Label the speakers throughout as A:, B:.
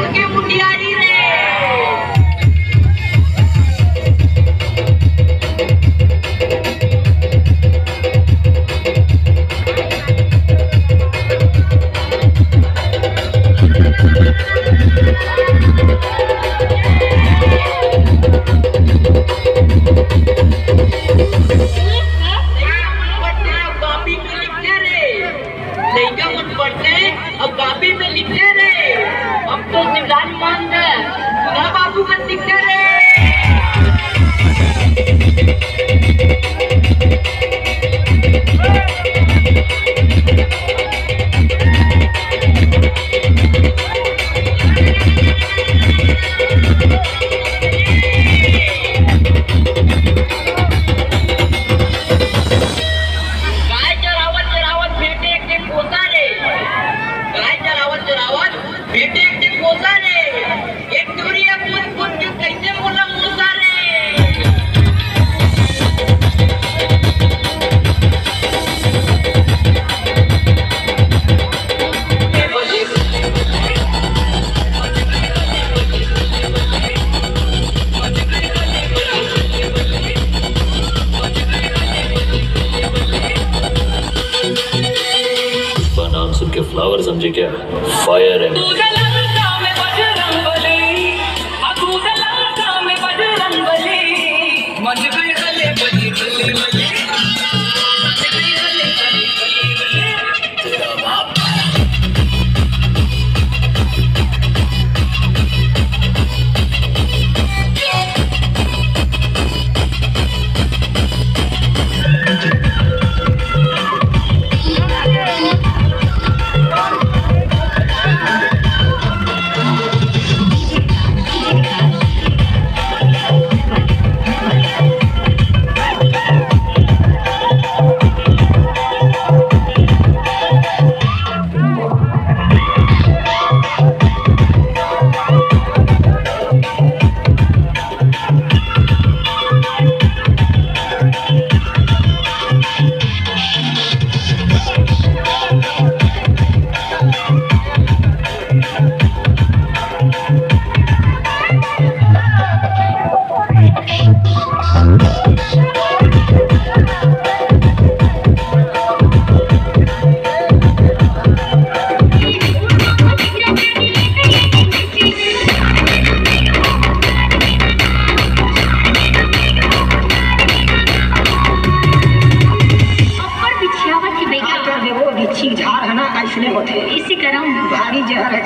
A: उनकी मुखियारी
B: रहे नाम के फ्लावर समझे क्या? फायर है।
C: मजबूर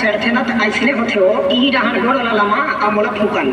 C: चढ़थेना त ऐसने होथे हो ई डहान गोड़ वाला मां
D: अब मोला फूकन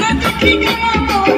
D: Let the king
C: come on.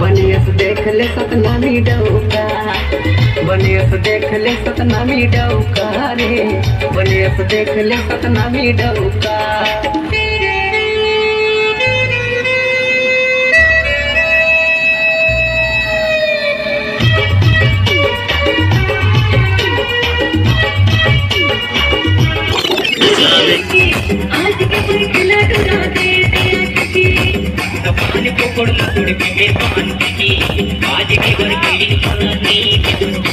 C: बनियस देख ले सतनामी डौका। बनियस देख ले सतना सतनामी डौका रे। बनियस देख ले सतना सतनामी डौका।
A: ठाकुर के पान की आज की वर्गी